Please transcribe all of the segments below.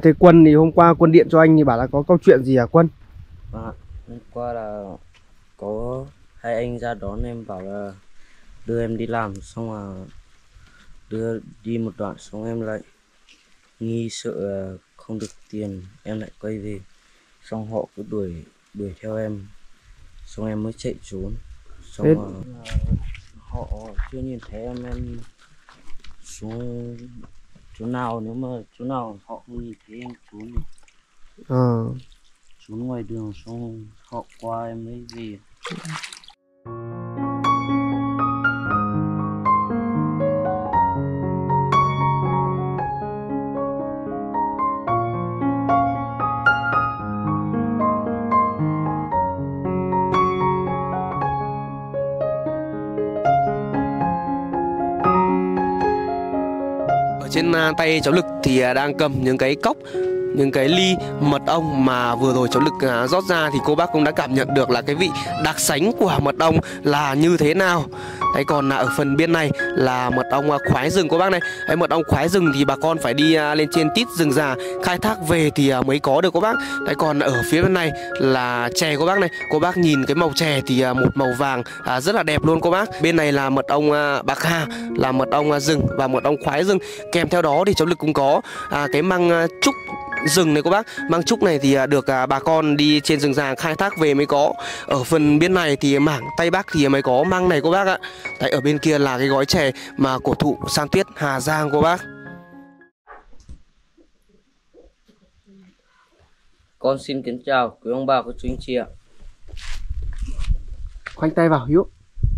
Vậy thế Quân thì hôm qua Quân điện cho anh thì bảo là có câu chuyện gì à Quân? Ạ. Hôm qua là có hai anh ra đón em bảo là đưa em đi làm xong là đưa đi một đoạn xong em lại nghi sợ không được tiền em lại quay về xong họ cứ đuổi đuổi theo em xong em mới chạy trốn xong Thế- là họ chưa nhìn thấy em em xuống chỗ nào nếu mà chỗ nào họ không nhìn thấy em trốn Ờ. xuống ngoài đường xong họ qua em mới về tay cháu Lực thì đang cầm những cái cốc những cái ly mật ong mà vừa rồi cháu Lực à, rót ra thì cô bác cũng đã cảm nhận được là cái vị đặc sánh của mật ong là như thế nào. Đấy còn à, ở phần bên này là mật ong à, khoái rừng cô bác này. Đấy mật ong khoái rừng thì bà con phải đi à, lên trên tít rừng già khai thác về thì à, mới có được cô bác. Đấy còn ở phía bên này là chè cô bác này. Cô bác nhìn cái màu chè thì à, một màu vàng à, rất là đẹp luôn cô bác. Bên này là mật ong à, bạc hà là mật ong à, rừng và mật ong khoái rừng. Kèm theo đó thì cháu Lực cũng có à, cái măng à, trúc rừng này cô bác. Măng trúc này thì à, được à, bà con đi trên rừng già khai thác về mới có. Ở phần bên này thì mảng tây bắc thì mới có măng này cô bác ạ. Đấy ở bên kia là cái gói chè mà cổ thụ san tuyết hà giang cô bác. Con xin kính chào quý ông bà cô chú anh chị ạ. Khoanh tay vào hiếu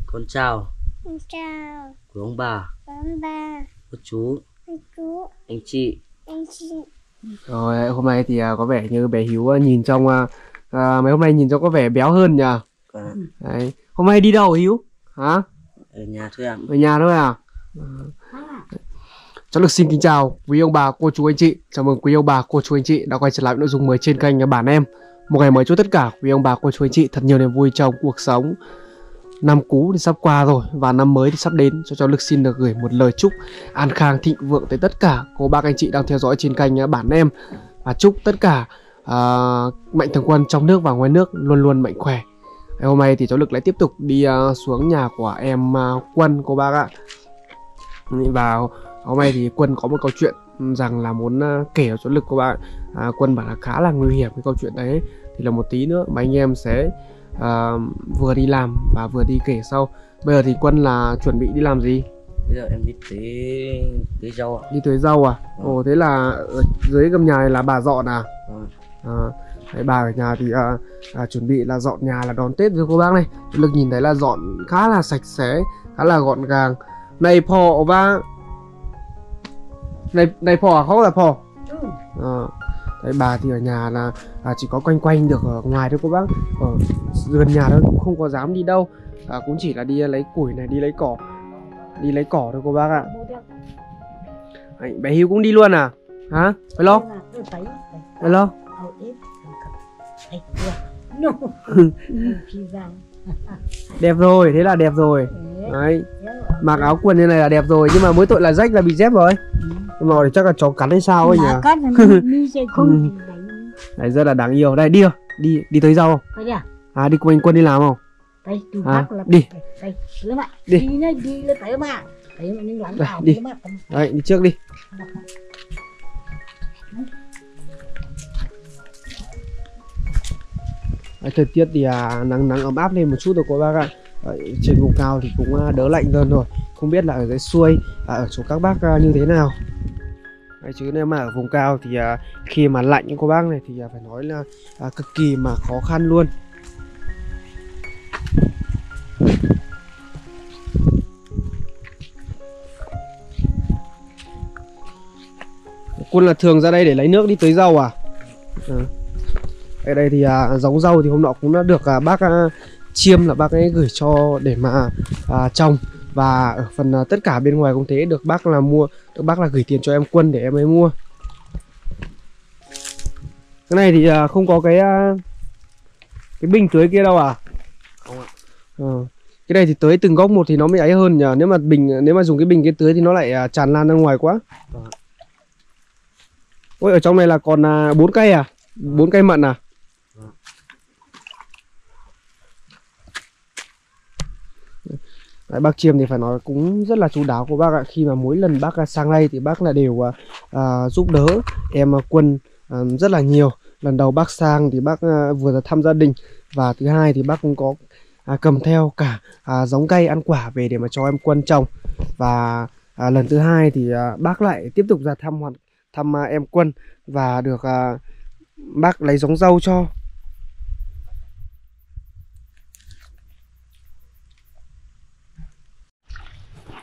con chào. Con chào. Quý ông bà. Bóng ba cô chú. Anh chú. Anh chị. Anh chị rồi hôm nay thì à, có vẻ như bé hiếu à, nhìn trong à, à, mấy hôm nay nhìn trông có vẻ béo hơn nhỉ ạ. đấy hôm nay đi đâu hiếu hả ở nhà thôi ạ ở nhà thôi à Cháu được xin kính chào quý ông bà, cô chú anh chị. Chào mừng quý ông bà, cô chú anh chị đã quay trở lại với nội dung mới trên kênh bản em. Một ngày mới chúc tất cả quý ông bà, cô chú anh chị thật nhiều niềm vui trong cuộc sống. Năm cũ thì sắp qua rồi và năm mới thì sắp đến cho cháu Lực xin được gửi một lời chúc an khang thịnh vượng tới tất cả cô bác anh chị đang theo dõi trên kênh à, bản em và chúc tất cả uh, mạnh thường quân trong nước và ngoài nước luôn luôn mạnh khỏe. Ngày hôm nay thì cháu Lực lại tiếp tục đi uh, xuống nhà của em uh, Quân cô bác ạ. Và hôm nay thì Quân có một câu chuyện rằng là muốn kể cho Lực cô bác ạ. à, Quân bảo là khá là nguy hiểm cái câu chuyện đấy thì là một tí nữa mà anh em sẽ à, vừa đi làm và vừa đi kể sau. Bây giờ thì Quân là chuẩn bị đi làm gì? bây giờ em đi tới tới rau ạ Đi tưới rau à? Ồ thế là ở dưới gầm nhà này là bà dọn à? Vâng. À, đấy, bà ở nhà thì à, à, chuẩn bị là dọn nhà là đón Tết với cô bác này Lực nhìn thấy là dọn khá là sạch sẽ khá là gọn gàng này phò và này này phò à? không là phò à, đấy bà thì ở nhà là à, chỉ có quanh quanh được ở ngoài thôi cô bác. Ở gần nhà thôi cũng không có dám đi đâu. À, cũng chỉ là đi lấy củi này đi lấy cỏ. Đi lấy cỏ thôi cô bác ạ. Đấy, bé Hiếu cũng đi luôn à? Hả? Phải lo? Phải lo đẹp rồi thế là đẹp rồi đấy mặc áo quần như này là đẹp rồi nhưng mà mỗi tội là rách là bị dép rồi mà chắc là chó cắn hay sao ấy nhỉ Ừ. không đấy rất là đáng yêu đây đi không? đi đi tới rau không à? à đi cùng anh quân đi làm không Đây, từ À, bác là đi. Đây, tới mà. Đi. Đi nó đi nó tới mà. Đấy mà nên lắm Đây, vào đi. tới mà. đấy đi trước đi Thời tiết thì à, nắng nắng ấm áp lên một chút rồi cô bác ạ. À, trên vùng cao thì cũng à, đỡ lạnh hơn rồi. Không biết là ở dưới xuôi à, ở chỗ các bác à, như thế nào? Đấy, chứ nếu mà ở vùng cao thì à, khi mà lạnh như cô bác này thì à, phải nói là à, cực kỳ mà khó khăn luôn. Quân là thường ra đây để lấy nước đi tưới rau à, à ở đây thì à, giống rau thì hôm nọ cũng đã được à, bác à, chiêm là bác ấy gửi cho để mà à, trồng. Và ở phần à, tất cả bên ngoài cũng thế được bác là mua được bác là gửi tiền cho em quân để em ấy mua. Cái này thì à, không có cái à, cái bình tưới kia đâu à? Không ạ. Ờ. cái này thì tưới từng gốc một thì nó mới ấy hơn nhờ. Nếu mà bình nếu mà dùng cái bình kia tưới thì nó lại à, tràn lan ra ngoài quá. Ôi ở trong này là còn à, bốn cây à? Bốn cây mận à Đấy, bác Chiêm thì phải nói cũng rất là chú đáo của bác ạ. Khi mà mỗi lần bác sang đây thì bác là đều à, à, giúp đỡ em à, quân à, rất là nhiều. Lần đầu bác sang thì bác à, vừa là thăm gia đình và thứ hai thì bác cũng có à, cầm theo cả à, giống cây ăn quả về để mà cho em quân trồng. Và à, lần thứ hai thì à, bác lại tiếp tục ra thăm hoàn thăm à, em quân và được à, bác lấy giống rau cho.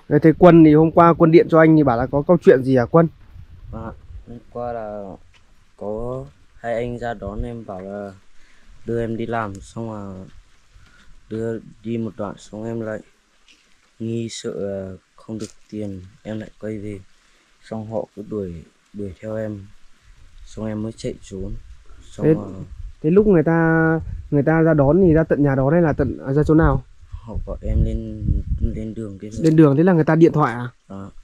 Đấy, thế quân thì hôm qua quân điện cho anh thì bảo là có câu chuyện gì à quân? Ạ. Hôm qua là có hai anh ra đón em bảo là đưa em đi làm xong là đưa đi một đoạn xong em lại nghi sợ không được tiền em lại quay về. Xong họ cứ đuổi đuổi theo em. Xong em mới chạy trốn. Xong Thế- là thế lúc người ta người ta ra đón thì ra tận nhà đón hay là tận à, ra chỗ nào họ gọi em lên lên đường đến lên đường thế là người ta điện thoại à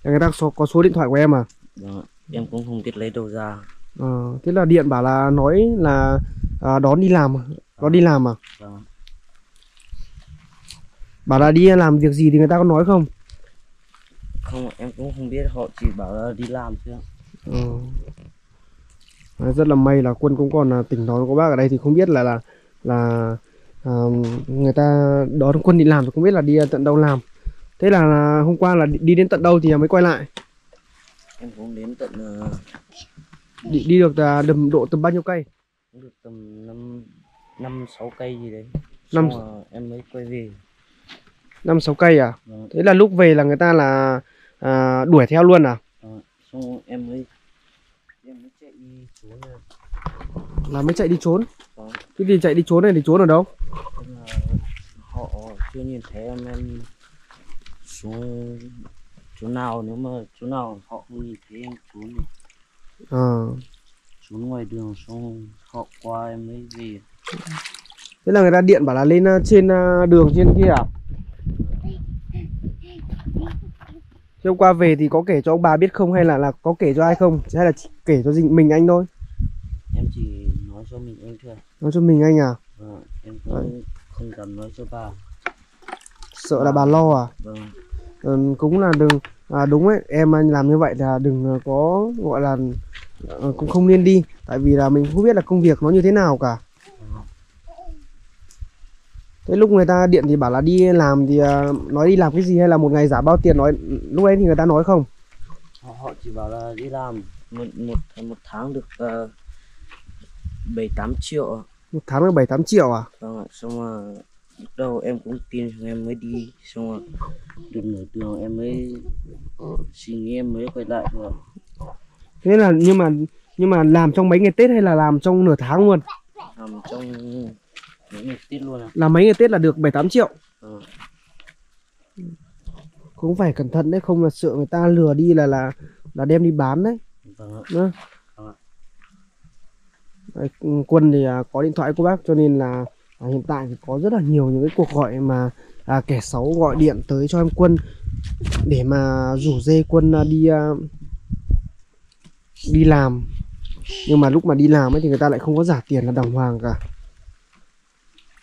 là người ta số, có số điện thoại của em à ạ. em cũng không biết lấy đâu ra Ờ, thế là điện bảo là nói là à, đón đi làm à? đón đi làm à ạ. bảo là đi làm việc gì thì người ta có nói không không em cũng không biết họ chỉ bảo là đi làm thôi ạ. Ờ. Rất là may là quân cũng còn là tỉnh đón của bác ở đây thì không biết là là là à, người ta đón quân đi làm thì không biết là đi tận đâu làm. Thế là, hôm qua là đi, đến tận đâu thì mới quay lại? Em cũng đến tận ờ, đi, đi được à, đầm độ tầm bao nhiêu cây? được tầm năm năm sáu cây gì đấy. Năm- rồi em mới quay về. Năm sáu cây à? Vâng. thế là lúc về là người ta là à, đuổi theo luôn à? Ờ, xong rồi em mới em mới chạy đi trốn rồi là mới chạy đi trốn Cái gì chạy đi trốn này thì trốn ở đâu? Thế họ chưa nhìn thấy em em xuống chỗ nào nếu mà chỗ nào họ không nhìn thấy em trốn thì Ờ. trốn ngoài đường xong họ qua em mới về. Thế là người ta điện bảo là lên à, trên à, đường trên kia à? Thế hôm qua về thì có kể cho ông bà biết không hay là là có kể cho ai không? Hay là chỉ kể cho mình anh thôi? Em chỉ nói cho mình anh thôi nói cho mình anh à? Vâng em cũng không cần nói cho bà. Sợ là bà lo à? Vâng. Ừ, cũng là đừng à, đúng ấy em anh làm như vậy là đừng à, có gọi là à, cũng không nên đi. Tại vì là mình không biết là công việc nó như thế nào cả. Vâng. Thế lúc người ta điện thì bảo là đi làm thì à, nói đi làm cái gì hay là một ngày giả bao tiền nói lúc ấy thì người ta nói không? Họ chỉ bảo là đi làm một một một tháng được uh, 7 8 triệu. À. Một tháng là 7 8 triệu à? Vâng ạ, xong mà lúc đầu em cũng tin xong em mới đi xong rồi được nửa đường em mới xin em mới quay lại rồi. Thế là nhưng mà nhưng mà làm trong mấy ngày Tết hay là làm trong nửa tháng luôn? Làm trong mấy ngày Tết luôn à? Làm mấy ngày Tết là được 7 8 triệu. Ừ. Cũng phải cẩn thận đấy, không là sợ người ta lừa đi là là là đem đi bán đấy. Vâng ạ. À quân thì à, có điện thoại của bác cho nên là à, hiện tại thì có rất là nhiều những cái cuộc gọi mà à, kẻ xấu gọi điện tới cho em quân để mà rủ dê quân đi à, đi làm. Nhưng mà lúc mà đi làm ấy thì người ta lại không có trả tiền là đàng hoàng cả.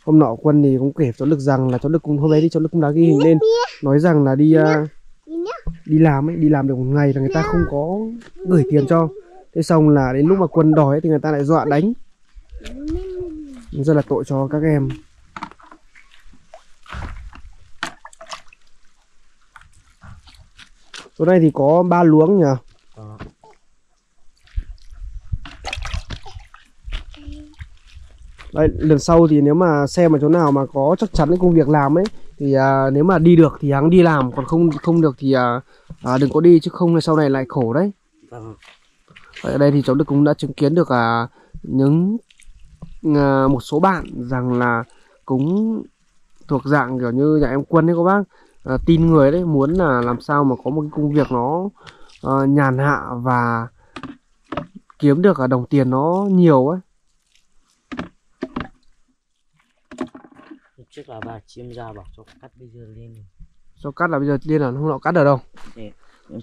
Hôm nọ quân thì cũng kể cho lực rằng là cháu lực cũng hôm đấy thì cháu lực cũng đã ghi hình lên nói rằng là đi đi làm ấy đi làm được một ngày là người ta không có gửi tiền cho thế xong là đến lúc mà quân đòi thì người ta lại dọa đánh. Rất là tội cho các em. Chỗ này thì có ba luống nhỉ. Đấy, lần sau thì nếu mà xem ở chỗ nào mà có chắc chắn cái công việc làm ấy thì à, nếu mà đi được thì hắn đi làm còn không không được thì à, à, đừng có đi chứ không là sau này lại khổ đấy. Vâng ở đây thì cháu Đức cũng đã chứng kiến được à, những à, một số bạn rằng là cũng thuộc dạng kiểu như nhà em quân đấy các bác. À, tin người đấy muốn là làm sao mà có một cái công việc nó à, nhàn hạ và kiếm được à, đồng tiền nó nhiều ấy. Trước là bà chiêm ra bảo cho cắt bây giờ lên. Cho cắt là bây giờ liên là không nọ cắt ở đâu? Để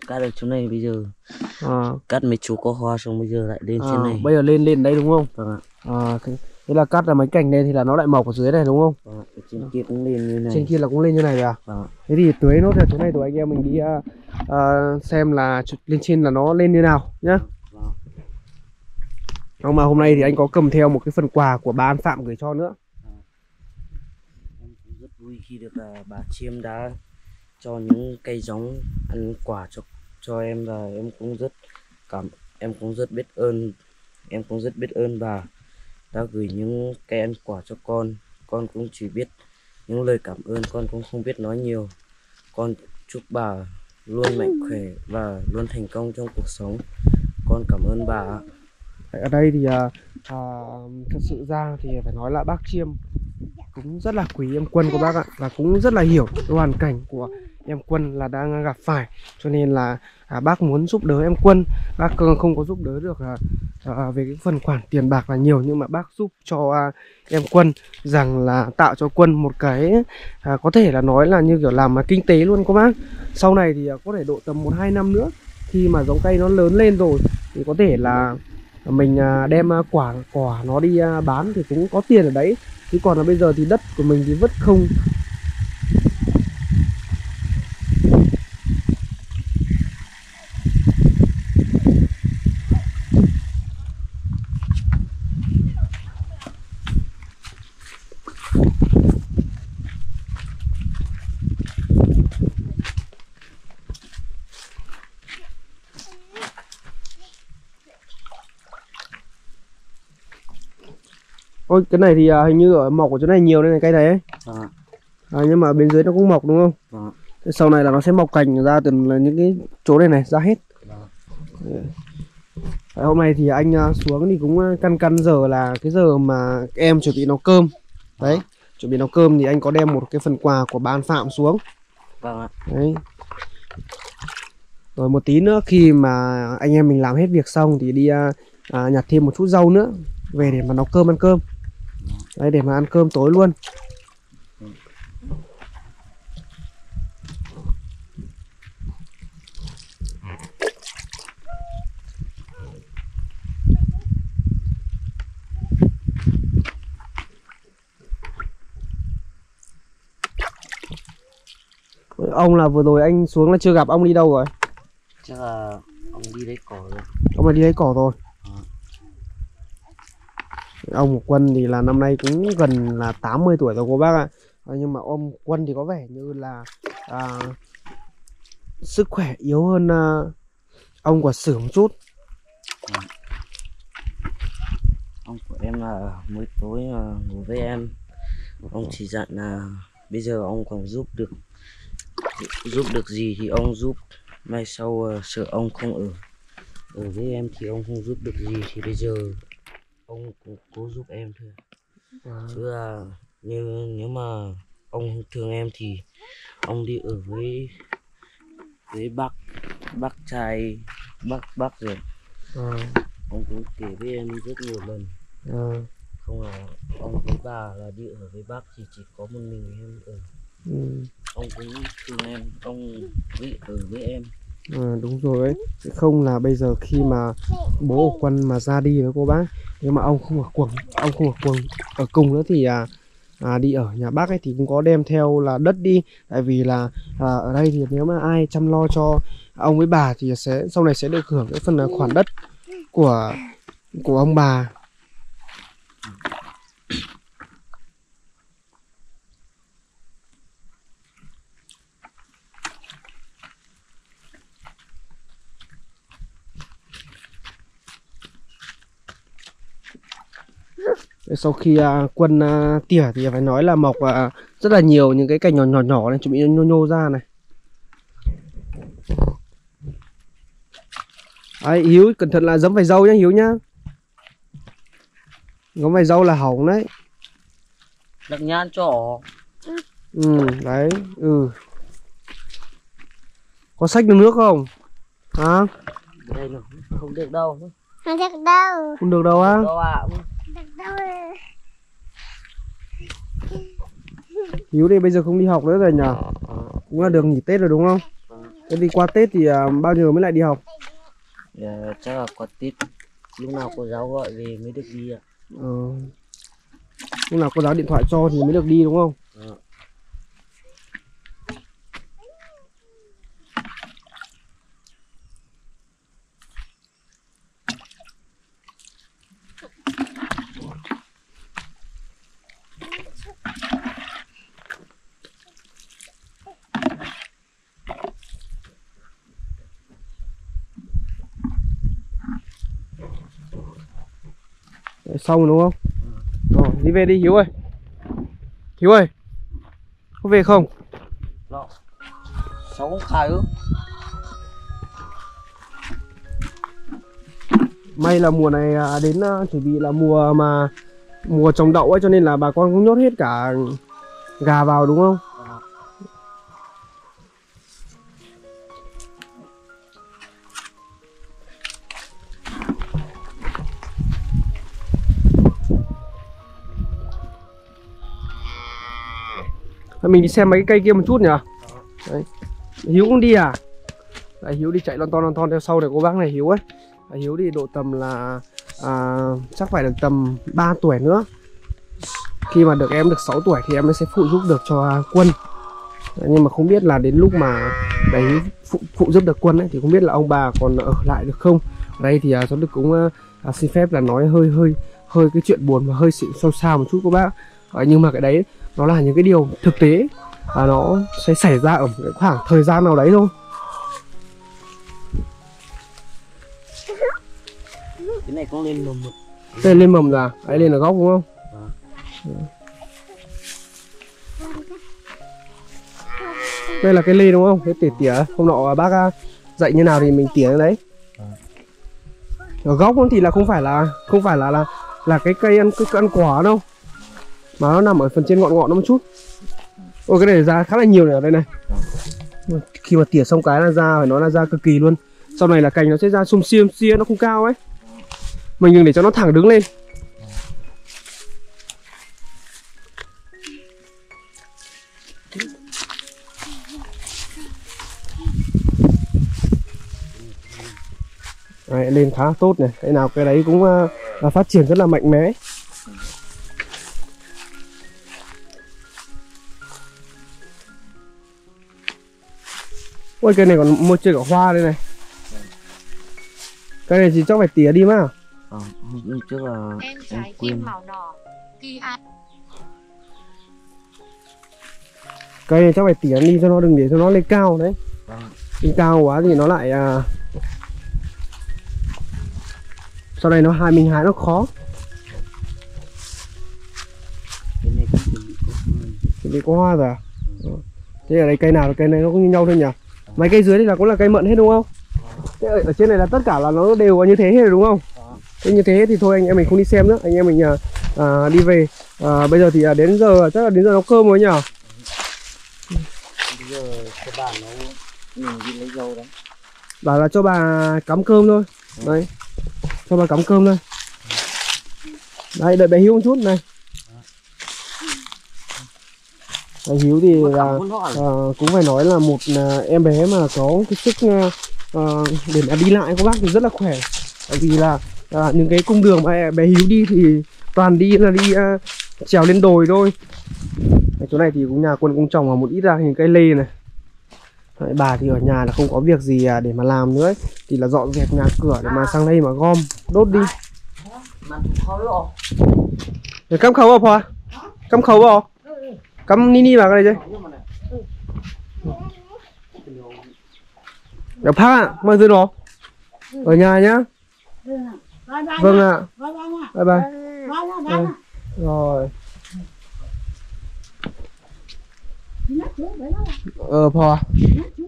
cắt được chỗ này bây giờ. À, cắt mấy chú có hoa xong bây giờ lại lên trên à, này. bây giờ lên lên đấy đúng không? Vâng ạ. À, thế, thế là cắt là mấy cành này thì là nó lại mọc ở dưới này đúng không? Vâng Ở trên kia cũng lên như này. Trên kia là cũng lên như này rồi à? Vâng thế thì tưới nốt là chỗ này rồi anh em mình đi à, à, xem là lên trên là nó lên như nào nhá. Vâng nhưng mà hôm nay thì anh có cầm theo một cái phần quà của bà An Phạm gửi cho nữa. Em cũng rất vui khi được à, bà chiêm đã cho những cây giống ăn quả cho cho em và em cũng rất cảm em cũng rất biết ơn em cũng rất biết ơn bà đã gửi những cây ăn quả cho con. Con cũng chỉ biết những lời cảm ơn con cũng không biết nói nhiều. Con chúc bà luôn mạnh khỏe và luôn thành công trong cuộc sống. Con cảm ơn bà ở đây thì à, à, thật sự ra thì phải nói là bác Chiêm Dạ. cũng rất là quý em Quân của bác ạ và cũng rất là hiểu hoàn cảnh của em Quân là đang gặp phải. Cho nên là à, bác muốn giúp đỡ em Quân. Bác không có giúp đỡ được à, à, à, về cái phần khoản tiền bạc là nhiều nhưng mà bác giúp cho à, em Quân rằng là tạo cho Quân một cái à, có thể là nói là như kiểu làm à, kinh tế luôn các bác. Sau này thì à, có thể độ tầm một hai năm nữa khi mà giống cây nó lớn lên rồi thì có thể là mình à, đem à, quả quả nó đi à, bán thì cũng có tiền ở đấy chứ còn là bây giờ thì đất của mình thì vứt không Ôi cái này thì à, hình như ở mọc ở chỗ này nhiều đây này cây này ấy ạ. à, nhưng mà bên dưới nó cũng mọc đúng không. Thế sau này là nó sẽ mọc cành ra từ là những cái chỗ này này ra hết Vâng. Đấy, hôm nay thì anh à, xuống thì cũng à, căn căn giờ là cái giờ mà em chuẩn bị nấu cơm đấy chuẩn bị nấu cơm thì anh có đem một cái phần quà của ban phạm xuống Vâng ạ. đấy rồi một tí nữa khi mà anh em mình làm hết việc xong thì đi à, à, nhặt thêm một chút rau nữa về để mà nấu cơm ăn cơm đấy để mà ăn cơm tối luôn ông là vừa rồi anh xuống là chưa gặp ông đi đâu rồi Chắc là ông đi lấy cỏ rồi. ông là đi lấy cỏ rồi ông một quân thì là năm nay cũng gần là 80 tuổi rồi cô bác ạ à, nhưng mà ông quân thì có vẻ như là à, sức khỏe yếu hơn à, ông của sử một chút ờ. Ông của em là mới tối mà ngủ với em. Ông chỉ dặn là bây giờ ông còn giúp được giúp được gì thì ông giúp. Mai sau ờ, sợ ông không ở ở với em thì ông không giúp được gì thì bây giờ ông cũng cố giúp em thôi. à, chứ là như nếu mà ông thương em thì ông đi ở với với bác bác trai bác bác rồi. À, ông cũng kể với em rất nhiều lần. À, không là ông với bà là đi ở với bác thì chỉ có một mình em ở. Ừ, ông cũng thương em ông với ở với em à, đúng rồi ấy. Không là bây giờ khi mà bố của quân mà ra đi với cô bác. Nhưng mà ông không ở cùng ông không ở cùng ở cùng nữa thì à, à, đi ở nhà bác ấy thì cũng có đem theo là đất đi. Tại vì là à, ở đây thì nếu mà ai chăm lo cho ông với bà thì sẽ sau này sẽ được hưởng cái phần à, khoản đất của của ông bà. Sau khi à, quân à, tỉa thì phải nói là mọc à, rất là nhiều những cái cành nhỏ nhỏ nhỏ này chuẩn bị nhô nhô ra này Đấy, Hiếu cẩn thận là giấm phải dâu nhá Hiếu nhá Giấm phải dâu là hỏng đấy đặc nhan cho Ừ đấy ừ Có sách được nước không? Hả? đây nó không được đâu Không được đâu. Không được đâu á đâu. Hiếu đây bây giờ không đi học nữa rồi nhỉ Cũng là được nghỉ Tết rồi đúng không? Thế thì qua Tết thì à, bao giờ mới lại đi học? Dạ, chắc là qua Tết lúc nào cô giáo gọi về mới được đi ạ. Ờ. Lúc nào cô giáo điện thoại cho thì mới được đi đúng không? Ờ. Đấy, xong đúng không? Rồi, đi về đi Hiếu ơi. Hiếu ơi. Có về không? Đó. Sáu khai ư? May là mùa này à, đến à, chuẩn bị là mùa mà mùa trồng đậu ấy cho nên là bà con cũng nhốt hết cả gà vào đúng không? Mình đi xem mấy cái cây kia một chút nhỉ? Đấy. Hiếu cũng đi à? Đấy, Hiếu đi chạy lon ton lon ton theo sau này cô bác này Hiếu ấy Đấy, Hiếu thì độ tầm là à, chắc phải được tầm 3 tuổi nữa Khi mà được em được 6 tuổi thì em mới sẽ phụ giúp được cho quân Đấy, Nhưng mà không biết là đến lúc mà đấy phụ, phụ giúp được quân ấy thì không biết là ông bà còn ở lại được không Ở đây thì à, cháu được cũng à, xin phép là nói hơi hơi hơi cái chuyện buồn và hơi sự sâu xa một chút cô bác à, Nhưng mà cái đấy nó là những cái điều thực tế. À, nó sẽ xảy ra ở một cái khoảng thời gian nào đấy thôi. Cái này cũng lên mầm một. đây lên mầm là ấy lên là góc đúng không? Vâng. đây là cái lê đúng không? Cái tỉa tỉa. Hôm nọ bác à, dạy như nào thì mình tỉa đấy. Ở góc thì là không phải là không phải là là là cái cây ăn cái ăn quả đâu mà nó nằm ở phần trên ngọn ngọn nó một chút. Ôi cái này ra khá là nhiều này ở đây này. Khi mà tỉa xong cái là ra phải nói là ra cực kỳ luôn. Sau này là cành nó sẽ ra xum xiêm xia nó không cao ấy. Mình đừng để cho nó thẳng đứng lên. Đấy, lên khá tốt này. Cái nào cái đấy cũng uh, là phát triển rất là mạnh mẽ. Ôi cái này còn mua chơi cả hoa đây này. Cái này thì chắc phải tỉa đi mà. Ờ, hôm trước là Em quên. cái này chắc phải tỉa đi cho nó đừng để cho nó lên cao đấy. Vâng. lên cao quá thì nó lại à... sau này nó hai mình hái nó khó. Cái này cũng có hoa rồi à? Thế ở đây cây nào cây này nó cũng như nhau thôi nhỉ mấy cây dưới thì là cũng là cây mận hết đúng không? Thế ở, ở trên này là tất cả là nó đều như thế hết rồi đúng không? Thế như thế thì thôi anh em mình không đi xem nữa. Anh em mình à, à, đi về. À, bây giờ thì à, đến giờ chắc là đến giờ nấu cơm rồi nhỉ Bây giờ bạn nó mình đi lấy dâu đấy. bảo là cho bà cắm cơm thôi. Đấy. Cho bà cắm cơm thôi. Đấy đợi bé hiếu một chút này bé hiếu thì là à? cũng phải nói là một à, em bé mà có cái sức à, ờ, để mà đi lại các bác thì rất là khỏe tại vì là à, những cái cung đường mà bé hiếu đi thì toàn đi là đi à, trèo lên đồi thôi Ở chỗ này thì cũng nhà quân cũng trồng vào một ít ra những cây lê này Đấy, bà thì ở nhà là không có việc gì à, để mà làm nữa ấy. thì là dọn dẹp nhà cửa để mà sang đây mà gom đốt đi khó lộ. để cắm khẩu vào phò cắm ni ni vào cái này chứ Được phát ạ, mang dưới nó Ở nhà nhá. Vâng ạ. Bye bye. Vâng. Rồi. Ờ phò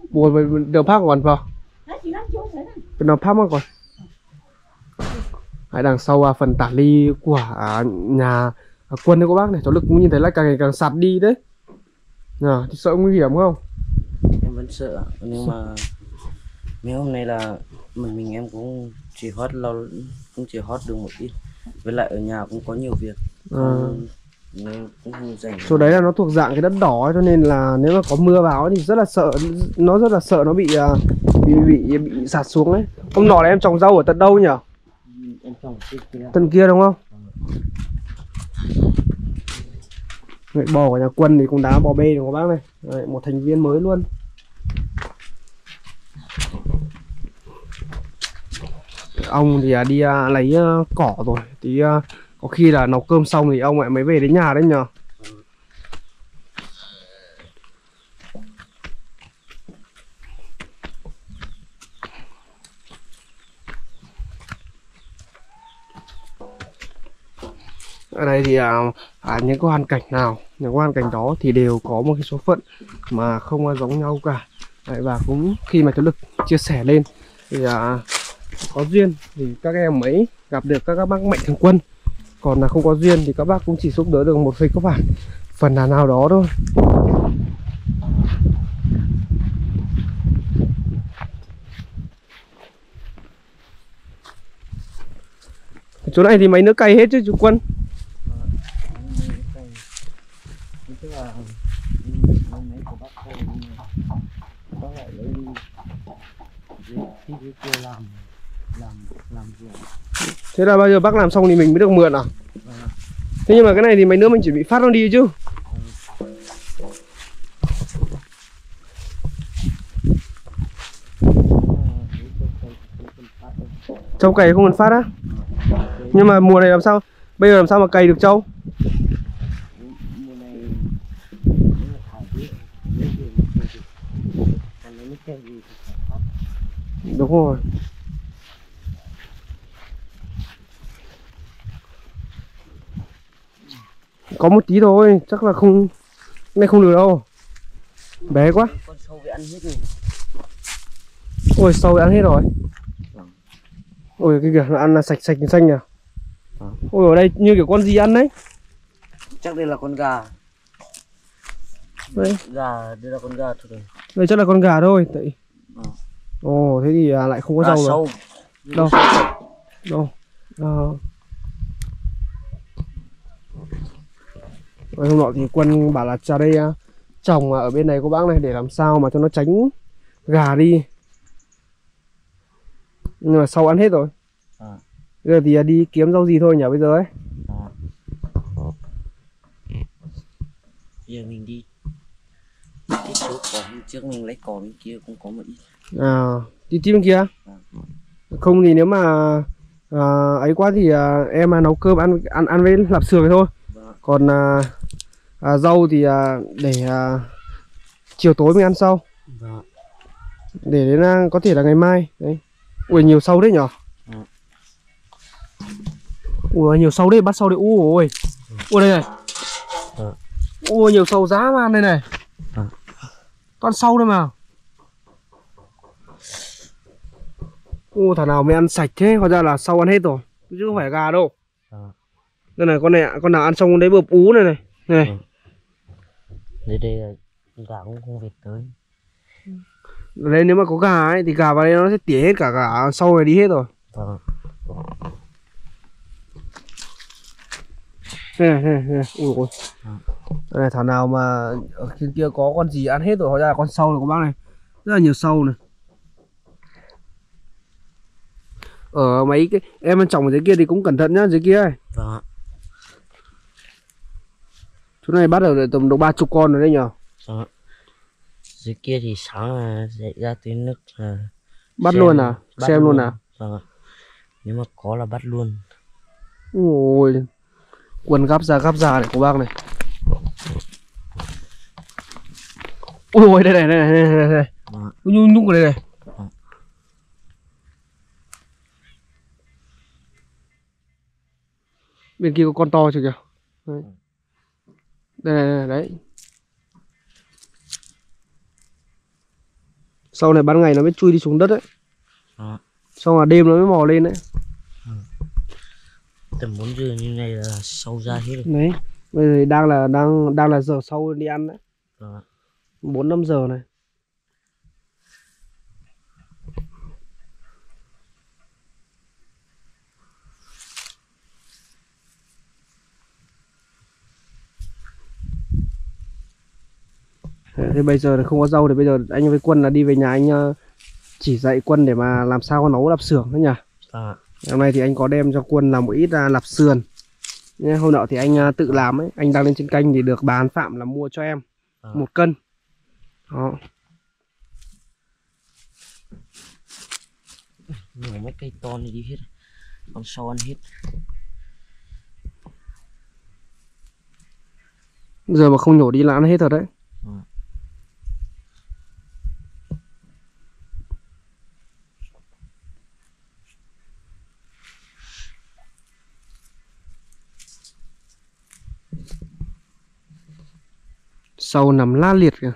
Buồn với đường phát còn phò Cái nó phát mất còn Hãy đằng sau à, phần tả ly của à, nhà à, quân đấy các bác này Cháu Lực cũng nhìn thấy là càng ngày càng sạt đi đấy. Nhờ, thì sợ nguy hiểm không? Em vẫn sợ nhưng mà mấy hôm nay là mình mình em cũng chỉ hót lo cũng chỉ hót được một ít. Với lại ở nhà cũng có nhiều việc. Không nên cũng không rảnh chỗ đấy là nó thuộc dạng cái đất đỏ ấy, cho nên là nếu mà có mưa vào ấy thì rất là sợ nó rất là sợ nó bị à, bị bị bị, bị sạt xuống ấy. Hôm nọ là em trồng rau ở tận đâu nhỉ em trồng tận kia đúng không người bò của nhà quân thì cũng đá bò bê của bác này? Đấy, một thành viên mới luôn. Ông thì à, đi à, lấy à, cỏ rồi. Tí có khi là nấu cơm xong thì ông lại mới về đến nhà đấy nhờ ở đây thì à, à, những cái hoàn cảnh nào những hoàn cảnh đó thì đều có một cái số phận mà không giống nhau cả. Đấy, và cũng khi mà cháu lực chia sẻ lên thì à, có duyên thì các em ấy gặp được các, các bác mạnh thường quân. Còn là không có duyên thì các bác cũng chỉ giúp đỡ được một phần các bạn. Phần là nào đó thôi. Chỗ này thì mấy nước cày hết chứ chú quân tức là hôm nay của bác cô bác lại lấy đi dưới khi kia làm làm làm ruộng thế là bao giờ bác làm xong thì mình mới được mượn à? Thế nhưng mà cái này thì mấy nữa mình chuẩn bị phát nó đi chứ. Trâu cày không cần phát á. Nhưng mà mùa này làm sao? Bây giờ làm sao mà cày được trâu mùa này nếu mà thải dưới dưới kia nó không được còn nếu cái gì thì phải phát đúng rồi. Có một tí thôi chắc là không này không được đâu. Bé quá. Con sâu bị ăn hết rồi. Ôi sâu ăn hết rồi ôi cái kìa nó ăn là sạch sạch xanh nhỉ? Ôi ở đây như kiểu con gì ăn đấy? Chắc đây là con gà. Đấy. Gà đây là con gà thôi. Đây chắc là con gà thôi tại Ờ. ồ thế thì à, lại không có rau rồi. đâu? Đâu? Ờ. Rồi hôm nọ thì quân bảo là ra đây à, trồng ở bên này của bác này để làm sao mà cho nó tránh gà đi. Nhưng mà sau ăn hết rồi. À. bây giờ thì à, đi kiếm rau gì thôi nhỉ bây giờ ấy. Giờ mình đi. Cái bên trước mình lấy cỏ bên kia cũng có một ít à đi tìm bên kia? Không thì nếu mà à, ấy quá thì à, em mà nấu cơm ăn ăn ăn với lạp sườn thôi. Còn à, à, rau thì à, để à, chiều tối mình ăn sau. Để đến à, có thể là ngày mai. Đấy. Ui nhiều sâu đấy nhở? Ui nhiều sâu đấy bắt sâu đấy. Ui ui ui đây này. Ui nhiều sâu giá mà đây này. Toàn sâu đây mà. Ui thằng nào mới ăn sạch thế hóa ra là sâu ăn hết rồi chứ không phải gà đâu Ừ. đây này con này con nào ăn xong con đấy bợp ú này này này Ừ. đây đây là gà cũng không về tới đây nếu mà có gà ấy thì gà vào đây nó sẽ tỉa hết cả cả sâu này đi hết rồi Đây này, này. Ui ôi. Ừ. Đây này, thảo nào mà ở trên kia có con gì ăn hết rồi, hóa ra là con sâu này của bác này. Rất là nhiều sâu này. Ở mấy cái em trồng ở dưới kia thì cũng cẩn thận nhá, dưới kia ấy. vâng Chỗ này bắt được tầm độ ba chục con rồi đấy nhở. vâng dưới kia thì sáng là dậy ra tới nước là Bắt xem- luôn à? bắt Xem luôn à? vâng nếu mà có là bắt luôn Ôi. Quần gắp ra gắp ra này của bác này. Ôi đây này, đây này, đây này, đây này. vâng Nhung nhung ở đây này. Ừ. Bên kia có con to chưa kìa. Đấy. Đây này, này, đấy. Sau này ban ngày nó mới chui đi xuống đất đấy. ạ Xong là đêm nó mới mò lên đấy. tầm 4 giờ như này là sâu ra hết rồi Đấy. Bây giờ đang là đang đang là giờ sau đi ăn đấy. 4 5 giờ này. Thế, thế bây giờ thì không có dâu thì bây giờ anh với quân là đi về nhà anh ờ, chỉ dạy quân để mà làm sao nấu lạp xưởng nữa nhỉ? Ạ hôm nay thì anh có đem cho quân làm một ít à, lạp sườn. Nhé, hôm nọ thì anh à, tự làm ấy. Anh đăng lên trên kênh thì được bà An Phạm là mua cho em Ờ. một cân. Đó. Nhổ mấy cây to này đi hết. Con sâu ăn hết. Giờ mà không nhổ đi là ăn hết rồi đấy Ừ. sâu nằm la liệt kìa.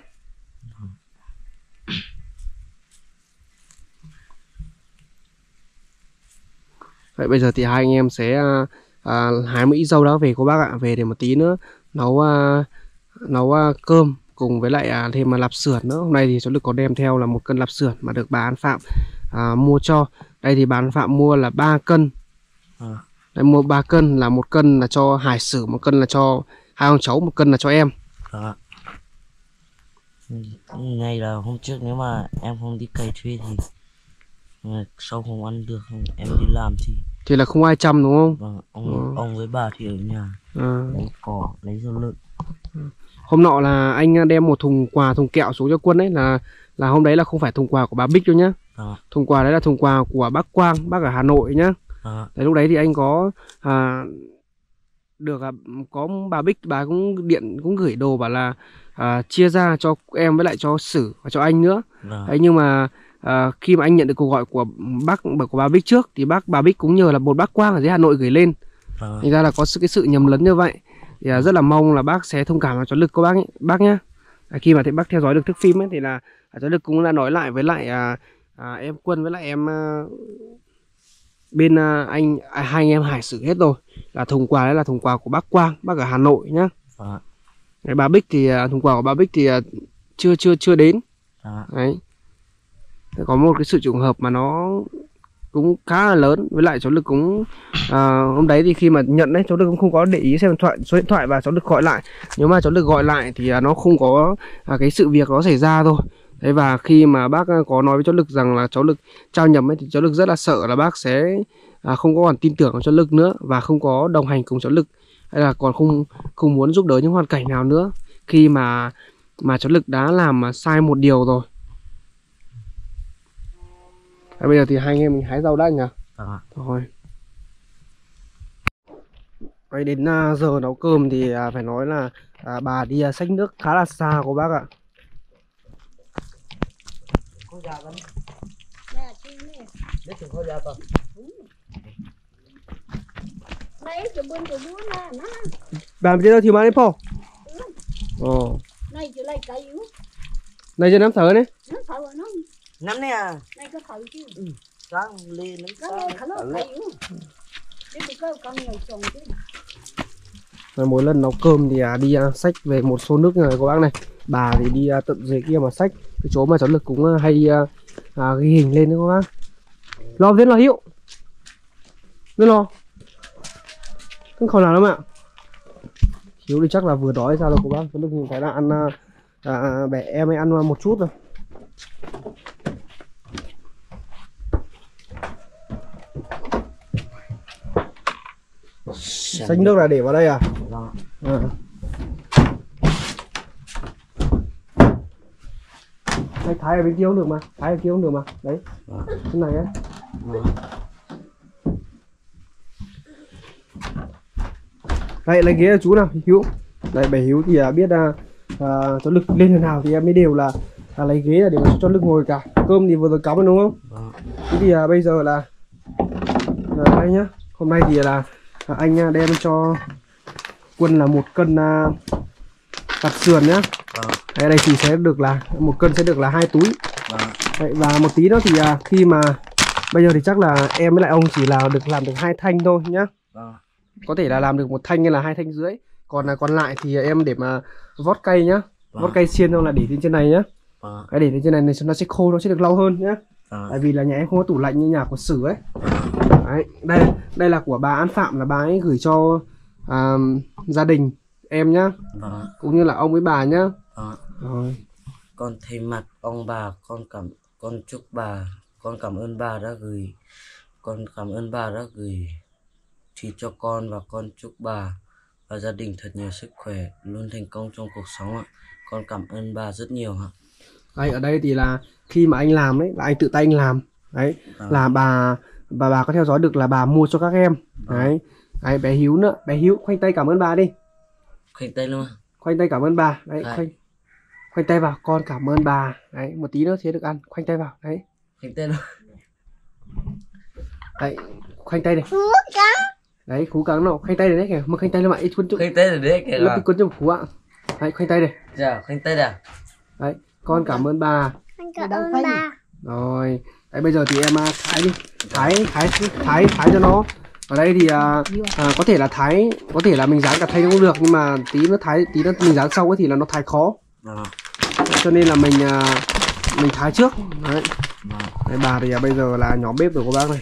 Vậy bây giờ thì hai anh em sẽ à, à, hái ít dâu đó về cô bác ạ. Về để một tí nữa nấu à, nấu à, cơm cùng với lại à, thêm mà lạp sườn nữa. Hôm nay thì cháu Lực có đem theo là một cân lạp sườn mà được bà An Phạm à, mua cho. Đây thì bà An Phạm mua là 3 cân. Ờ. Đây mua 3 cân là một cân là cho Hải Sử, một cân là cho hai ông cháu, một cân là cho em. Ừ, này là hôm trước nếu mà em không đi cày thuê thì sau không ăn được em đi làm thì Thì là không ai chăm đúng không? vâng ông Ừ. ông với bà thì ở nhà À, lấy cỏ lấy rau lợn. Hôm nọ là anh đem một thùng quà thùng kẹo xuống cho quân ấy là là hôm đấy là không phải thùng quà của bà Bích đâu nhá. Ạ. Thùng quà đấy là thùng quà của bác Quang bác ở Hà Nội nhá. Ạ. Đấy lúc đấy thì anh có à, được à, có bà Bích bà cũng điện cũng gửi đồ bảo là à, chia ra cho em với lại cho Sử và cho anh nữa. Ạ đấy nhưng mà à, khi mà anh nhận được cuộc gọi của bác của bà Bích trước thì bác bà Bích cũng nhờ là một bác Quang ở dưới Hà Nội gửi lên. Ạ thành ra là có sự cái sự nhầm lẫn như vậy. Thì à, rất là mong là bác sẽ thông cảm cho lực của bác ấy, bác nhá. À, khi mà thấy bác theo dõi được thước phim ấy thì là à, cháu lực cũng đã nói lại với lại à, à, em quân với lại em à, bên à, anh à, hai anh em hải sử hết rồi. Là thùng quà đấy là thùng quà của bác Quang bác ở Hà Nội nhá. Ạ đấy, bà Bích thì à, thùng quà của bà Bích thì à, chưa chưa chưa đến. Ạ đấy. Có một cái sự trùng hợp mà nó cũng khá là lớn. Với lại cháu lực cũng à, hôm đấy thì khi mà nhận đấy cháu lực cũng không có để ý xem điện thoại số điện thoại và cháu lực gọi lại. Nếu mà cháu lực gọi lại thì à, nó không có à, cái sự việc đó xảy ra thôi. Đấy và khi mà bác à, có nói với cháu lực rằng là cháu lực trao nhầm ấy thì cháu lực rất là sợ là bác sẽ à, không có còn tin tưởng vào cháu lực nữa và không có đồng hành cùng cháu lực hay là còn không không muốn giúp đỡ những hoàn cảnh nào nữa khi mà mà cháu lực đã làm à, sai một điều rồi À, bây giờ thì hai anh em mình hái rau đã nhỉ? vâng ạ Thôi. Đấy, đến à, giờ nấu cơm thì à, phải nói là à, bà đi à, xách nước khá là xa cô bác ạ. Lấy cho bên cho búa nè, nó Bà bây giờ thì mà đi po. Ồ, này cho lấy cây yếu, này cho nắm thở đấy. nó thở nó, năm nè này có thở chứ, sáng lên nó lên khả nó cây yếu. Có con người chồng chứ. Mỗi lần nấu cơm thì à, đi à, xách về một số nước này cô bác này. Bà thì đi à, tận dưới kia mà xách cái chỗ mà cháu lực cũng à, hay à, à, ghi hình lên đấy cô bác. Lo đến lo hiệu. Đến lo. Không còn nào lắm ạ. Hiếu thì chắc là vừa đói sao đâu cô bác. Cháu lực nhìn thấy là ăn à, à, bẻ em ấy ăn một chút rồi. Xách nước là để vào đây à? vâng ạ À. Đấy, thái ở bên kia cũng được mà thái ở kia cũng được mà đấy Vâng. cái này ấy vâng đây lấy ghế cho chú nào hiếu? Đây bảy hiếu thì à, biết à, à, cho lực lên lần nào thì em mới đều là, là lấy ghế là để mà cho lực ngồi cả. Cơm thì vừa rồi cắm rồi đúng không? Vâng thế thì à, bây giờ là, là đây nhá. Hôm nay thì là à, anh à, đem cho quân là một cân à, tạt sườn nhá. Vâng Đấy, đây thì sẽ được là một cân sẽ được là hai túi. Ạ. Đấy, và một tí nữa thì à, khi mà bây giờ thì chắc là em với lại ông chỉ là được làm được hai thanh thôi nhá. Ạ có thể là làm được một thanh hay là hai thanh dưới còn là còn lại thì em để mà vót cây nhá. Vâng. vót cây xiên xong là để lên trên này nhá. Vâng. Cái để lên trên này này nó sẽ khô nó sẽ được lâu hơn nhá. Vâng. Tại vì là nhà em không có tủ lạnh như nhà của sử ấy. Đấy đây đây là của bà An Phạm là bà ấy gửi cho à, gia đình em nhá. Vâng. Cũng như là ông với bà nhá. Vâng. Rồi. Con thay mặt ông bà con cảm con chúc bà con cảm ơn bà đã gửi con cảm ơn bà đã gửi thịt cho con và con chúc bà và gia đình thật nhiều sức khỏe luôn thành công trong cuộc sống ạ. Con cảm ơn bà rất nhiều ạ. Đấy, ở đây thì là khi mà anh làm đấy là anh tự tay anh làm. Đấy Vâng. là bà bà bà có theo dõi được là bà mua cho các em. Đấy đấy bé hiếu nữa. Bé hiếu khoanh tay cảm ơn bà đi. Khoanh tay luôn ạ. khoanh tay cảm ơn bà. Đấy Dạ. khoanh khoanh tay vào. Con cảm ơn bà. Đấy một tí nữa sẽ được ăn. Khoanh tay vào. Đấy. Khoanh tay luôn. Đấy khoanh tay này đấy cú cắn nào khoanh tay đấy kìa. Mà khoanh tay lên mà ít quân chụp khoanh tay đấy kìa. Ạ. ít quân chụp cú ạ. Đấy khoanh tay này dạ khoanh tay đã đấy con cảm ơn bà anh cảm ơn ba. Rồi. Đấy bây giờ thì em à, thái đi. Thái thái thái thái cho nó. Ở đây thì à, à, có thể là thái có thể là mình dán cả thay cũng được nhưng mà tí nữa thái tí nữa mình dán sau ấy thì là nó thái khó. Vâng. Ạ. cho nên là mình à, mình thái trước. Đấy. Vâng. Đấy, bà thì à, bây giờ là nhóm bếp rồi cô bác này.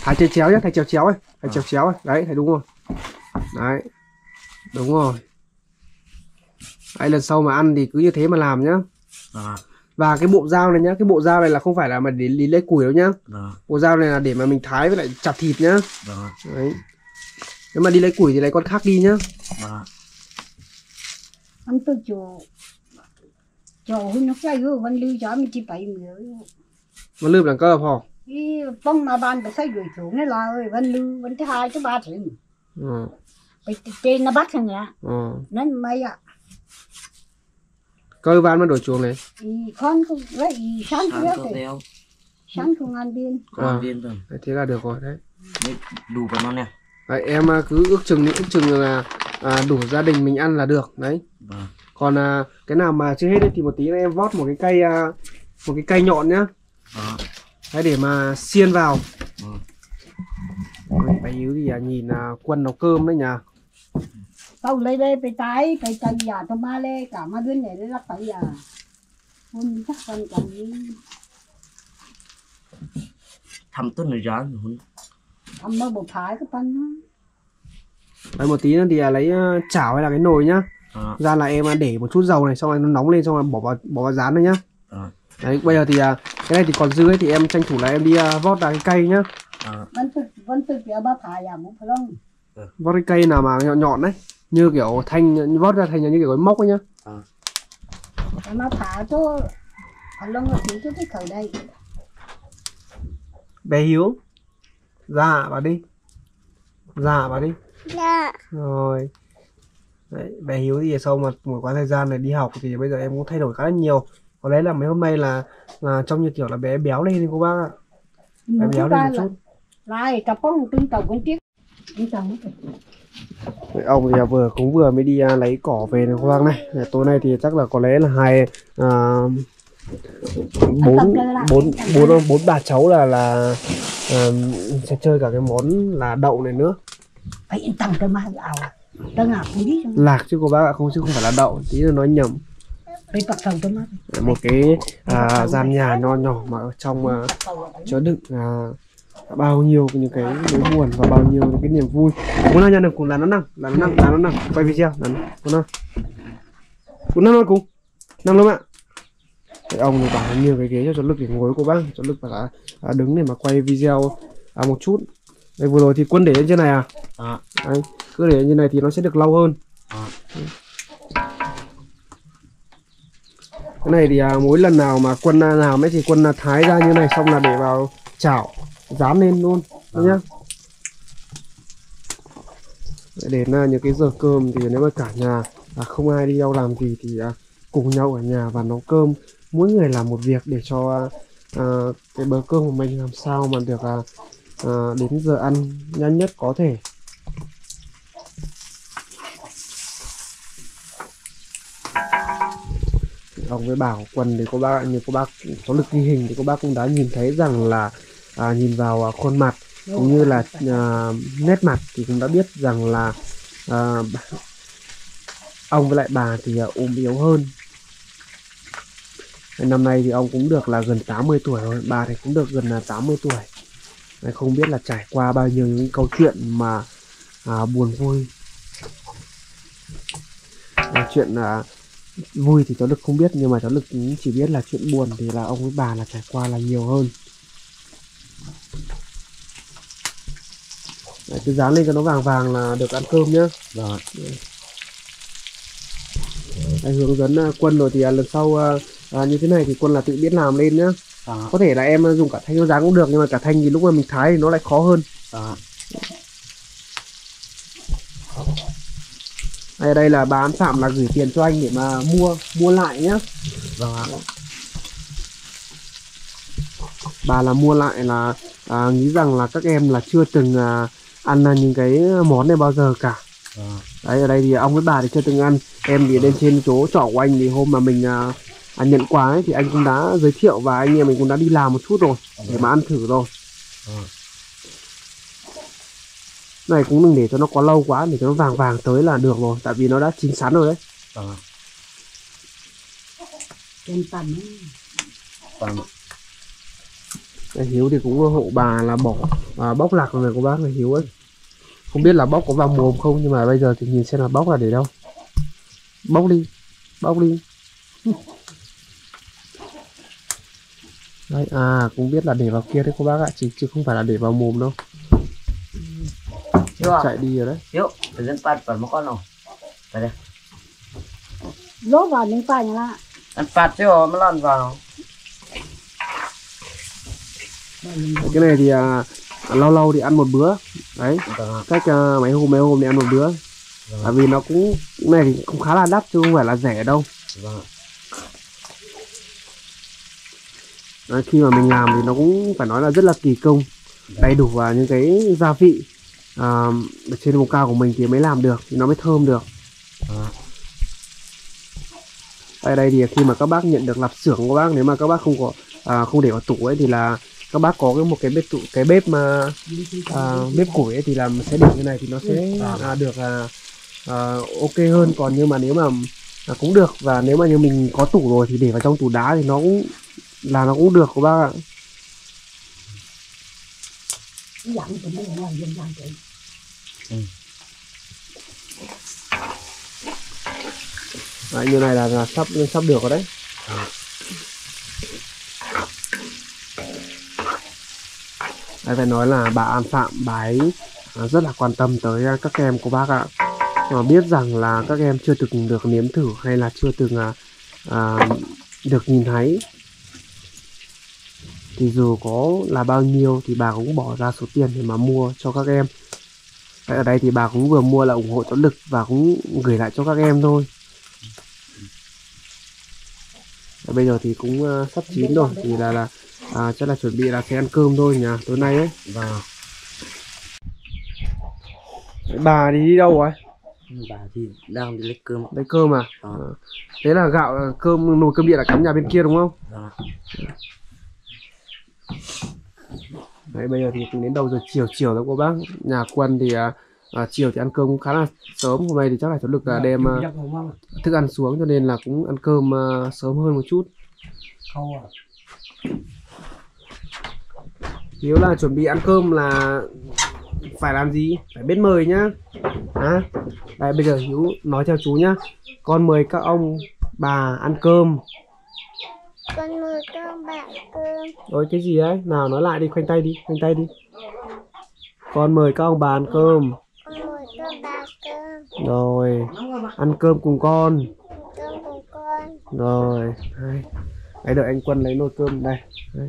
Thái chéo chéo nhá thái chéo chéo ấy thái chéo chéo ấy. Đấy thấy đúng rồi. Đấy đúng rồi. Đấy lần sau mà ăn thì cứ như thế mà làm nhá. Vâng ạ. và cái bộ dao này nhá cái bộ dao này là không phải là mà để lý lấy củi đâu nhá. Vâng ạ. bộ dao này là để mà mình thái với lại chặt thịt nhá. Vâng ạ. đấy. Nếu mà đi lấy củi thì lấy con khác đi nhá. Vâng ạ. anh tôi chỗ chỗ nó cái rồi vẫn lưu cho mình chỉ bảy mươi mà lượm đằng cơ phò đi bông mà ban phải xây rồi chỗ này là ơi vẫn lưu vẫn thứ hai thứ ba thứ ừ. phải trên nó bắt thằng nhá ừ. nên mấy ạ. Cơ van mới đổi chuồng này con cũng vậy sáng có thì sáng không ăn điên con À. viên rồi. Thế là được rồi đấy. Đủ vào nó nè. Đấy, em à, cứ ước chừng ước chừng là à, đủ gia đình mình ăn là được đấy. Vâng. Còn à, cái nào mà chưa hết ấy, thì một tí nữa em vót một cái cây à, một cái cây nhọn nhá. Vâng. Đấy để mà xiên vào. Đấy, bà Hiếu thì à, nhìn à, quân nấu cơm đấy nhỉ tao lấy đây phải trái phải trái giả cho ba lê cả mà đứa này nó phải giả con chắc con còn đi. Thăm tốt người rán rồi hun ăn mơ bộ phái cái đó đấy một tí nữa thì à, lấy à, chảo hay là cái nồi nhá. Ạ. ra là em à, để một chút dầu này xong rồi nó nóng lên xong rồi bỏ vào bỏ vào rán này nhá. Ạ. đấy bây giờ thì à, cái này thì còn dư ấy thì em tranh thủ là em đi à, vót ra cái cây nhá. Ba không? Vót cái cây nào mà nhọn nhọn đấy như kiểu thanh vót ra thành như kiểu cái móc ấy nhá. Mà phá cho ở lông nó chỉ cho cái khởi đây. Bé Hiếu ra bà đi. Ra bà đi. Dạ. Rồi. Đấy, bé Hiếu thì sau một một quãng thời gian này đi học thì bây giờ em cũng thay đổi khá là nhiều có lẽ là mấy hôm nay là là trông như kiểu là bé béo lên đi cô bác ạ. Bé béo lên một chút. Lại cặp bông tương tàu con chiếc tương tàu Đấy, ông thì vừa cũng vừa mới đi à, lấy cỏ về này cô bác này. Tối nay thì chắc là có lẽ là hai à, bốn bốn bốn bốn bà cháu là là à, sẽ chơi cả cái món là đậu này nữa. Phải yên tâm cho mà ảo. Lạc chứ cô bác ạ không chứ không phải là đậu tí là nói nhầm một cái à, gian nhà nho nhỏ mà ở trong à, chứa đựng à, bao nhiêu những cái nỗi buồn và bao nhiêu những cái niềm vui. Cũng là nhà được cũng là nó năng là nó năng là nó năng. Quay video là nó cũng năng cũng năng luôn cũng năng luôn ạ. Thế ông thì bảo nhiều cái ghế cho cho lực để ngồi cô bác. Cho lực phải là à, đứng để mà quay video à, một chút. Đây vừa rồi thì quân để lên trên này à? À. Đấy, cứ để lên trên này thì nó sẽ được lâu hơn. À. cái này thì à, mỗi lần nào mà quân à, làm ấy thì quân là thái ra như này xong là để vào chảo dán lên luôn à. nhá. Đến à, những cái giờ cơm thì nếu mà cả nhà à, không ai đi đâu làm gì thì à, cùng nhau ở nhà và nấu cơm. Mỗi người làm một việc để cho à, à, cái bữa cơm của mình làm sao mà được à, à, đến giờ ăn nhanh nhất có thể ông với bảo quần thì cô bác như cô bác có lực ghi hình thì cô bác cũng đã nhìn thấy rằng là à, nhìn vào à, khuôn mặt cũng như là à, nét mặt thì cũng đã biết rằng là à, ông với lại bà thì à, ốm yếu hơn. Năm nay thì ông cũng được là gần 80 tuổi rồi bà thì cũng được gần là 80 tuổi. Không biết là trải qua bao nhiêu những câu chuyện mà à, buồn vui. À, chuyện là vui thì cháu lực không biết nhưng mà cháu lực chỉ biết là chuyện buồn thì là ông với bà là trải qua là nhiều hơn. Đấy, cứ dán lên cho nó vàng vàng là được ăn cơm nhá. Vâng Đấy, hướng dẫn à, quân rồi thì à, lần sau à, à, như thế này thì quân là tự biết làm lên nhá. Vâng có thể là em à, dùng cả thanh dán cũng được nhưng mà cả thanh thì lúc mà mình thái thì nó lại khó hơn. Vâng đây đây là bà An Phạm là gửi tiền cho anh để mà mua mua lại nhá. Vâng ạ. Bà là mua lại là à, nghĩ rằng là các em là chưa từng à, ăn à, những cái món này bao giờ cả. Vâng đấy ở đây thì ông với bà thì chưa từng ăn. Em thì lên trên chỗ trọ của anh thì hôm mà mình à, à, nhận quà ấy thì anh cũng đã giới thiệu và anh em mình cũng đã đi làm một chút rồi để mà ăn thử rồi. Vâng này cũng đừng để cho nó quá lâu quá để cho nó vàng vàng tới là được rồi tại vì nó đã chín sắn rồi đấy. Vâng ạ trên tầm vâng Đấy, Hiếu thì cũng hộ bà là bỏ à, bóc lạc rồi này của bác là Hiếu ấy. Không biết là bóc có vào mồm không nhưng mà bây giờ thì nhìn xem là bóc là để đâu. Bóc đi bóc đi. Đấy à cũng biết là để vào kia đấy cô bác ạ chứ, chứ không phải là để vào mồm đâu Chạy đi rồi đấy. Hiếu Phải dẫn phát vào một con nào. Phải đây. Lố vào những phải là Ăn phạt chứ mà lăn vào. Cái này thì à, lâu lâu thì ăn một bữa. Đấy. Vâng cách à, mấy hôm mấy hôm thì ăn một bữa. Tại vì nó cũng cái này thì cũng khá là đắt chứ không phải là rẻ đâu. Vâng Đấy, khi mà mình làm thì nó cũng phải nói là rất là kỳ công. Đầy đủ vào những cái gia vị à, ở trên vùng cao của mình thì mới làm được thì nó mới thơm được. Ở đây thì khi mà các bác nhận được lạp xưởng của bác nếu mà các bác không có à, không để vào tủ ấy thì là các bác có cái một cái bếp tủ cái bếp mà à, bếp củi ấy thì làm sẽ để như này thì nó sẽ à, được à, à, ok hơn. Còn nhưng mà nếu mà à, cũng được và nếu mà như mình có tủ rồi thì để vào trong tủ đá thì nó cũng là nó cũng được của bác ạ. Dặn tụi mình làm dân dặn chị đấy, như này là, là sắp sắp được rồi đấy. Đấy, phải nói là bà An Phạm bà ấy à, rất là quan tâm tới à, các em của bác ạ. Mà biết rằng là các em chưa từng được nếm thử hay là chưa từng à, à, được nhìn thấy. Thì dù có là bao nhiêu thì bà cũng bỏ ra số tiền để mà mua cho các em. Tại ở đây thì bà cũng vừa mua là ủng hộ cho lực và cũng gửi lại cho các em thôi Đấy, bây giờ thì cũng à, sắp chín rồi thì là là à, chắc là chuẩn bị là sẽ ăn cơm thôi nhỉ tối nay ấy. Đấy, bà thì đi đâu rồi? Bà thì đang đi lấy cơm lấy cơm à? Ờ. Ờ. thế là gạo à, cơm nồi cơm điện là cắm nhà bên kia đúng không? Ạ đấy bây giờ thì cũng đến đầu giờ chiều chiều rồi cô bác. Nhà quân thì à, à, chiều thì ăn cơm cũng khá là sớm hôm nay thì chắc là cháu lực à, đem à, thức ăn xuống cho nên là cũng ăn cơm à, sớm hơn một chút Hiếu là chuẩn bị ăn cơm là phải làm gì? Phải biết mời nhá. Hả? Đây bây giờ Hiếu nói theo chú nhá. Con mời các ông bà ăn cơm. con mời con bạn cơm Ôi cái gì đấy? Nào nói lại đi, khoanh tay đi, khoanh tay đi. Con mời các ông bà ăn cơm. Rồi, ăn cơm cùng con. cơm cùng con Rồi, đây. Đấy đợi anh Quân lấy nồi cơm đây. đây.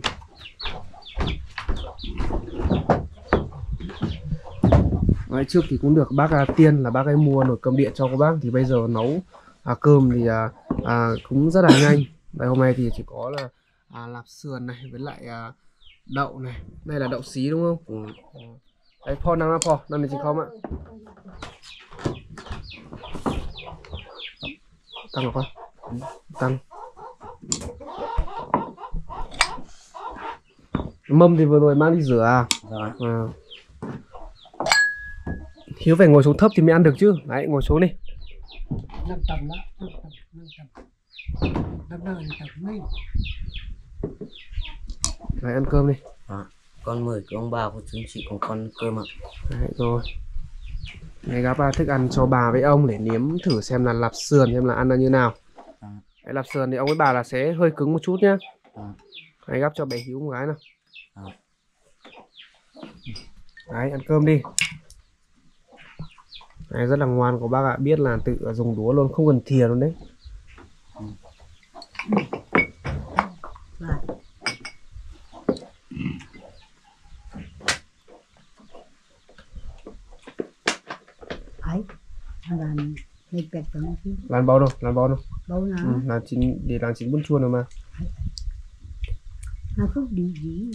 Đấy, trước thì cũng được bác à, Tiên là bác ấy mua nồi cơm điện cho các bác thì bây giờ nấu à, cơm thì à, à, cũng rất là nhanh. Đây hôm nay thì chỉ có là à, lạp sườn này với lại à, đậu này. Đây là đậu xí đúng không? Ừ. Đấy, phò năng là phò, năng là chị không ạ? Tăng được không? Tăng. Mâm thì vừa rồi mang đi rửa à? Vâng ạ À. Hiếu phải ngồi xuống thấp thì mới ăn được chứ. Đấy, ngồi xuống đi. nâng tầm đó nâng tầm nâng tầm nâng tầm mấy Đấy, ăn cơm đi. Con mời các ông bà của chúng chị cùng con cơm ạ Đấy, rồi. Này gắp à, thức ăn cho bà với ông để nếm thử xem là lạp sườn xem là ăn là như nào. Đấy, lạp sườn thì ông với bà là sẽ hơi cứng một chút nhá À. Đấy, gắp cho bé Hiếu một cái nào À. Đấy, ăn cơm đi Đấy, rất là ngoan của bác ạ Biết là tự dùng đũa luôn, không cần thìa luôn đấy Rồi. ấy làm này bẹt tận chứ Làm bao đâu, làm bao đâu? Đâu nào? Ừ, làm chín, Để làm chín bún chua nữa mà. Nó cứ đi gì.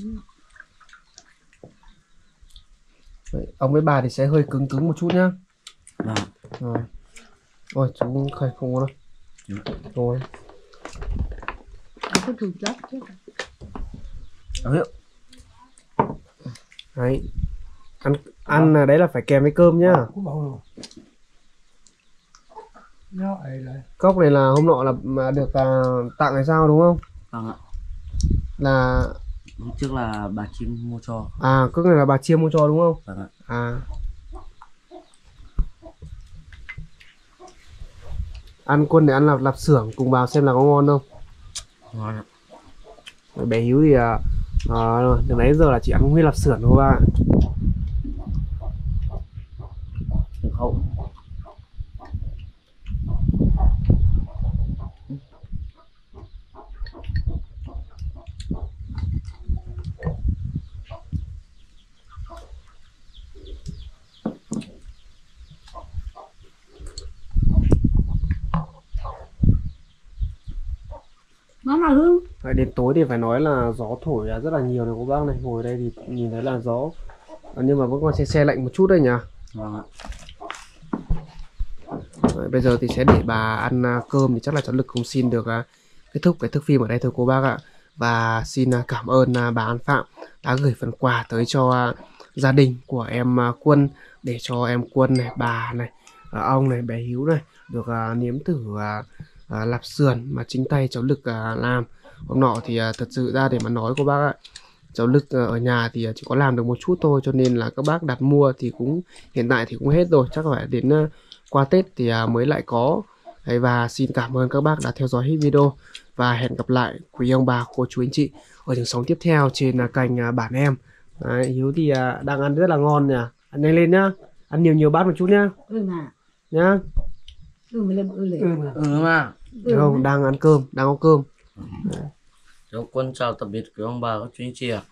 Đấy, Ông với bà thì sẽ hơi cứng cứng một chút nhá. Vâng. Rồi Ôi, chú không, không có đâu. Ừ. Không có thụt lắm chứ. Đấy. Đấy. Ăn, ăn là đấy là phải kèm với cơm nhá của bầu rồi nó ấy lại Cốc này là hôm nọ là mà được à, tặng hay sao đúng không? Vâng ạ. Là Hôm trước là bà chim mua cho. à cốc này là bà chia mua cho đúng không? Vâng ạ. À Ăn quân để ăn lạp lạp xưởng cùng vào xem là có ngon không? Ngon ạ. Bé Hiếu thì à, à, từ nãy giờ là chỉ ăn nguyên lạp xưởng thôi ba Được không? nó Đấy, đến tối thì phải nói là gió thổi rất là nhiều này cô bác này. Ngồi đây thì nhìn thấy là gió. À, nhưng mà vẫn còn xe xe lạnh một chút đây nhỉ? Vâng ạ. Đấy, bây giờ thì sẽ để bà ăn à, cơm thì chắc là cháu lực cũng xin được à, kết thúc cái thước phim ở đây thôi cô bác ạ. Và xin à, cảm ơn bà An Phạm đã gửi phần quà tới cho gia đình của em Quân để cho em Quân này bà này ông này bé Hiếu này được nếm thử lạp sườn mà chính tay cháu lực làm hôm nọ thì à, thật sự ra để mà nói cô bác ạ cháu lực à, ở nhà thì à, chỉ có làm được một chút thôi cho nên là các bác đặt mua thì cũng hiện tại thì cũng hết rồi. Chắc phải đến qua Tết thì mới lại có. Đấy, và xin cảm ơn các bác đã theo dõi hết video. Và hẹn gặp lại quý ông bà cô chú anh chị ở những sóng tiếp theo trên kênh bản em. Đấy, Hiếu thì đang ăn rất là ngon nè ăn nhanh lên nhá. Ăn nhiều nhiều bát một chút nhá. Ừ mà. Nhá. Ừ mà ừ ừ mà Ừ mà. Không? Đang ăn cơm đang có cơm Cháu quân chào tạm biệt quý ông bà các chú anh chị ạ.